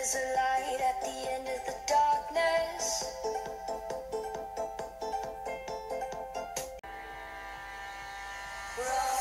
There's a light at the end of the darkness. Run.